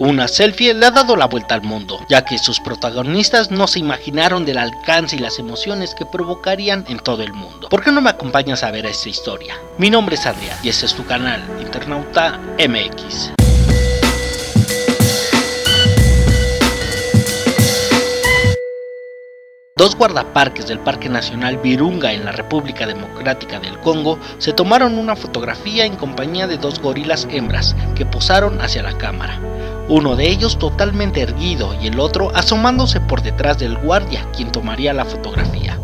Una selfie le ha dado la vuelta al mundo, ya que sus protagonistas no se imaginaron del alcance y las emociones que provocarían en todo el mundo. ¿Por qué no me acompañas a ver esta historia? Mi nombre es Adrián y este es tu canal, Internauta MX. Dos guardaparques del Parque Nacional Virunga en la República Democrática del Congo se tomaron una fotografía en compañía de dos gorilas hembras que posaron hacia la cámara. Uno de ellos totalmente erguido y el otro asomándose por detrás del guardia quien tomaría la fotografía.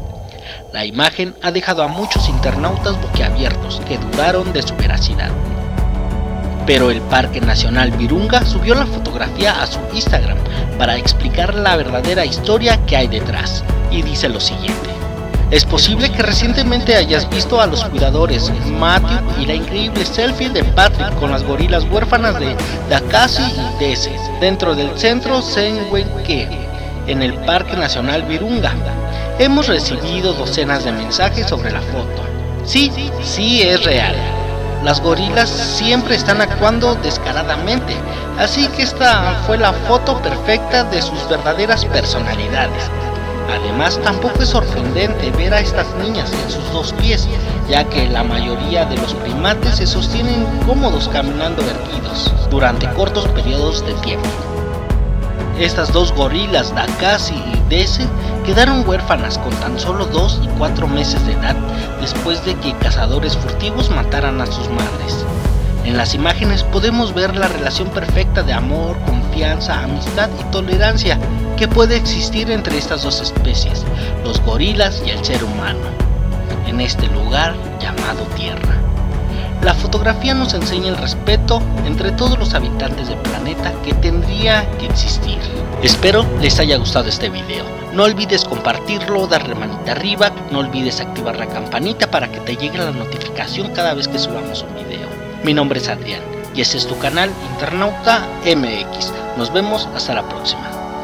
La imagen ha dejado a muchos internautas boquiabiertos que dudaron de su veracidad. Pero el Parque Nacional Virunga subió la fotografía a su Instagram para explicar la verdadera historia que hay detrás y dice lo siguiente. Es posible que recientemente hayas visto a los cuidadores Matthew y la increíble selfie de Patrick con las gorilas huérfanas de Dakasi y Dese dentro del centro Senwenke en el Parque Nacional Virunga. Hemos recibido docenas de mensajes sobre la foto. Sí, sí es real. Las gorilas siempre están actuando descaradamente, así que esta fue la foto perfecta de sus verdaderas personalidades. Además, tampoco es sorprendente ver a estas niñas en sus dos pies, ya que la mayoría de los primates se sostienen cómodos caminando erguidos durante cortos periodos de tiempo. Estas dos gorilas, Dakasi y Dese, quedaron huérfanas con tan solo dos y cuatro meses de edad después de que cazadores furtivos mataran a sus madres. En las imágenes podemos ver la relación perfecta de amor, confianza, amistad y tolerancia que puede existir entre estas dos especies, los gorilas y el ser humano, en este lugar llamado Tierra. La fotografía nos enseña el respeto entre todos los habitantes del planeta que tendría que existir. Espero les haya gustado este video. No olvides compartirlo, darle manita arriba, no olvides activar la campanita para que te llegue la notificación cada vez que subamos un video. Mi nombre es Adrián y este es tu canal Internauta MX. Nos vemos hasta la próxima.